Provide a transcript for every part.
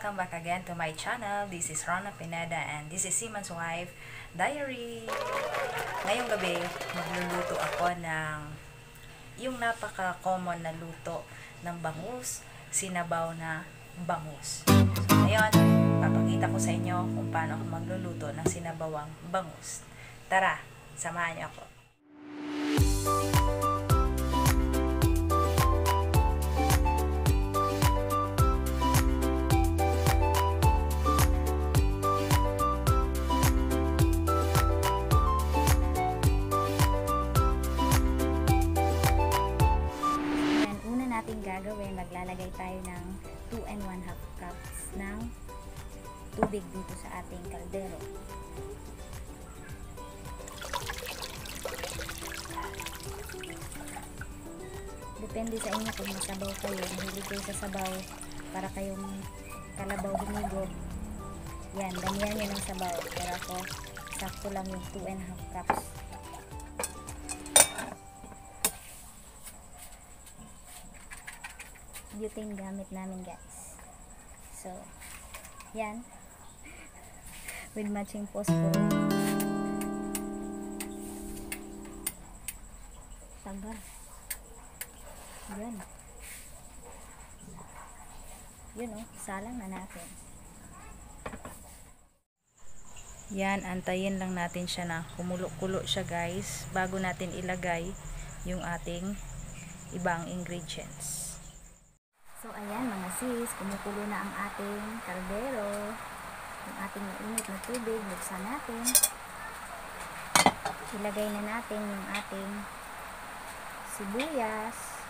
welcome back again to my channel. This is Rona Pineda and this is Simon's Wife Diary. Ngayong gabi, magluluto ako ng yung napaka-common na luto ng bangus, sinabaw na bangus. So, ngayon, papakita ko sa inyo kung paano ako magluluto ng sinabawang bangus. Tara, samahan niyo ako. Gagawin, maglalagay tayo ng 2 and 1 half cups ng tubig dito sa ating kaldero. Depende sa inyo kung masabaw kayo. Mahilig kayo sa sabaw para kayong kalabaw humigop. Yan, damihan nyo ng sabaw. Pero ako, sakto lang yung 2 and half cups. Butane gamit namin guys. So, yan. With matching phosphor. Tagal. Yan. Yun oh, salang na natin. Yan, antayin lang natin siya na kumulo-kulo siya guys bago natin ilagay yung ating ibang ingredients. So, ayan mga sis, kumukulo na ang ating kaldero. Yung ating mainit na tubig, buksan natin. Ilagay na natin yung ating sibuyas,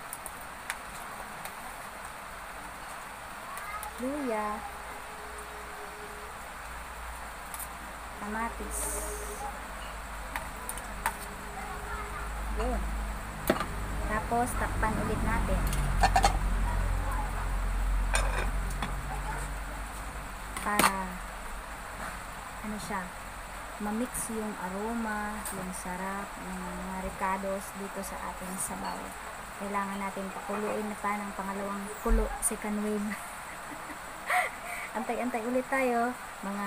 luya, kamatis. Yun. Tapos, takpan ulit natin. para ano siya ma-mix yung aroma, yung sarap ng mga ricados dito sa ating sabaw. Kailangan natin pakuluin na pa ng pangalawang kulo, second wave. Antay-antay ulit tayo, mga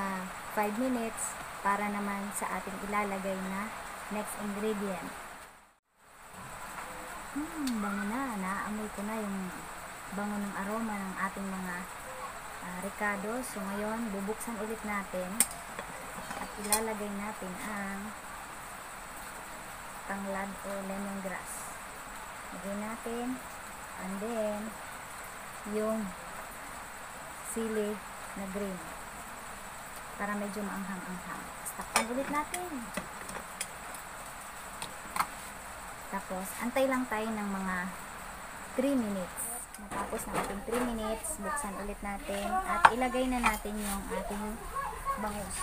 5 minutes para naman sa ating ilalagay na next ingredient. Hmm, bango na. Naamoy ko na yung bango ng aroma ng ating mga uh, ricado. So ngayon, bubuksan ulit natin at ilalagay natin ang tanglad o lemongrass. Lagay natin and then yung sili na green para medyo maanghang-anghang. Takpan ulit natin. Tapos, antay lang tayo ng mga 3 minutes. Matapos ng ating 3 minutes, buksan ulit natin at ilagay na natin yung ating bangus.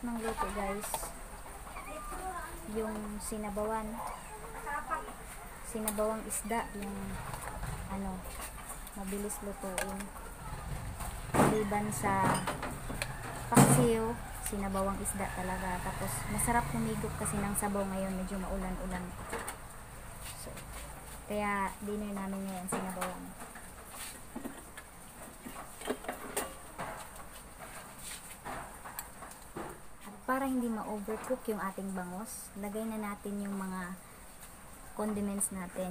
Sa lahat ng luto guys, yung sinabawan, sinabawang isda, yung ano, mabilis lutuin maliban sa paksiw, sinabawang isda talaga. Tapos, masarap humigop kasi ng sabaw ngayon. Medyo maulan-ulan. So, kaya dinner namin ngayon sinabawang. At para hindi ma-overcook yung ating bangos, lagay na natin yung mga condiments natin.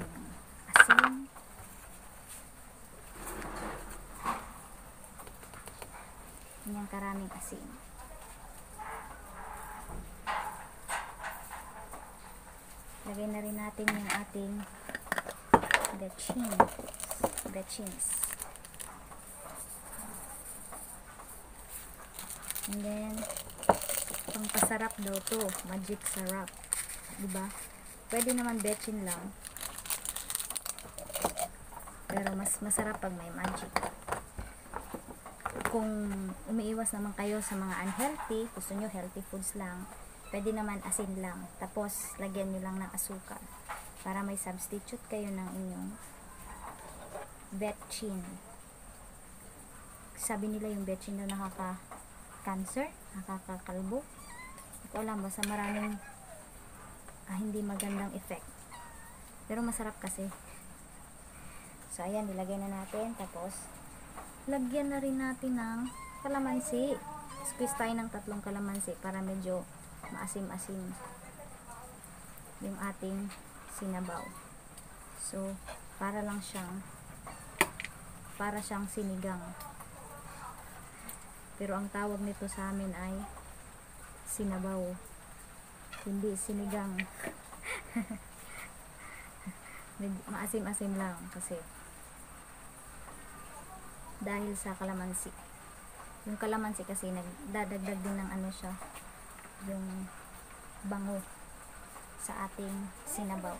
Asin, kanyang karaming asin. Lagay na rin natin yung ating bechin. Bechins. And then, pangpasarap daw to. Magic sarap. Diba? Pwede naman bechin lang. Pero mas masarap pag may magic kung umiiwas naman kayo sa mga unhealthy, gusto nyo healthy foods lang, pwede naman asin lang. Tapos, lagyan nyo lang ng asukal. Para may substitute kayo ng inyong betchin. Sabi nila yung betchin daw nakaka-cancer, nakakakalbo. Ko alam, basta maraming ah, hindi magandang effect. Pero masarap kasi. So, ayan, nilagay na natin. Tapos, lagyan na rin natin ng kalamansi. Squeeze tayo ng tatlong kalamansi para medyo maasim-asim yung ating sinabaw. So, para lang siyang para siyang sinigang. Pero ang tawag nito sa amin ay sinabaw. Hindi sinigang. Maasim-asim lang kasi dahil sa kalamansi. Yung kalamansi kasi nagdadagdag din ng ano siya, yung bango sa ating sinabaw.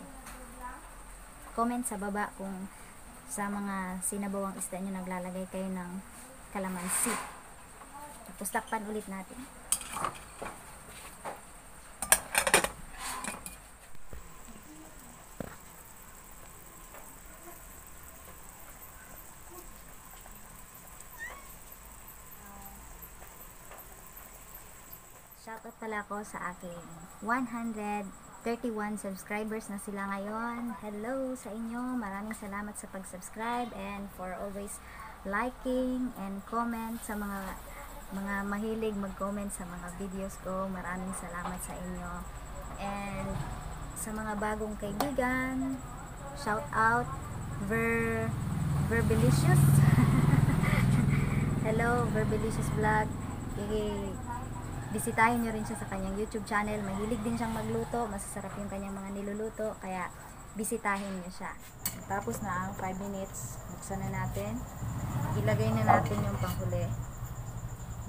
Comment sa baba kung sa mga sinabawang isda nyo naglalagay kayo ng kalamansi. Tapos takpan ulit natin. Shoutout pala ako sa aking 131 subscribers na sila ngayon. Hello sa inyo. Maraming salamat sa pag-subscribe and for always liking and comment sa mga mga mahilig mag-comment sa mga videos ko. Maraming salamat sa inyo. And sa mga bagong kaibigan, shout out Ver Verbelicious. Hello, Verbelicious Vlog. I- bisitahin nyo rin siya sa kanyang YouTube channel. Mahilig din siyang magluto. Masasarap yung kanyang mga niluluto. Kaya, bisitahin nyo siya. Tapos na ang 5 minutes. Buksan na natin. Ilagay na natin yung panghuli.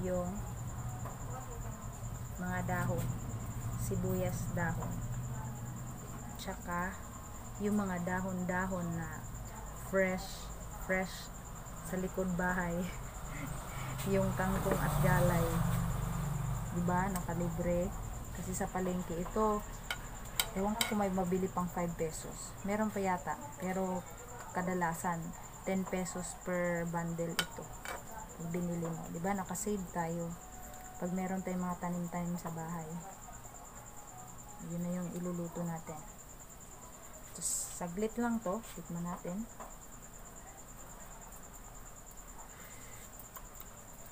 Yung mga dahon. Sibuyas dahon. Tsaka, yung mga dahon-dahon na fresh, fresh sa likod bahay. yung kangkong at galay diba, nakalibre. Kasi sa palengke ito, ewan ko kung may mabili pang 5 pesos. Meron pa yata, pero kadalasan 10 pesos per bundle ito. Pag binili mo, diba, nakasave tayo. Pag meron tayong mga tanim-tanim sa bahay. Yun na yung iluluto natin. Tapos, saglit lang to, tikman natin.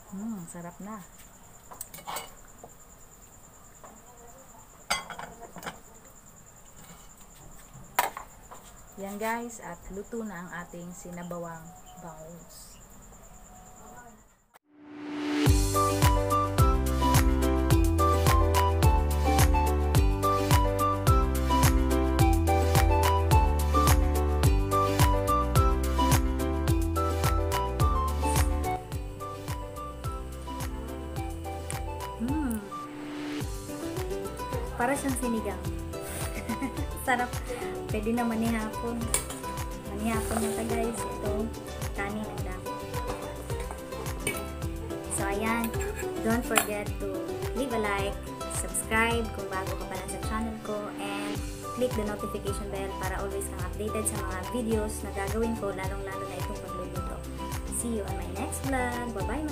Hmm, sarap na. Yan guys, at luto na ang ating sinabawang bangus. Hmm. Para siyang sinigang. Sarap. Pwede na manihapon. Manihapon na ta guys. Ito, kanin ang dami. So ayan, don't forget to leave a like, subscribe kung bago ka pa lang sa channel ko, and click the notification bell para always kang updated sa mga videos na gagawin ko, lalong-lalo na itong pagluluto. See you on my next vlog. Bye-bye!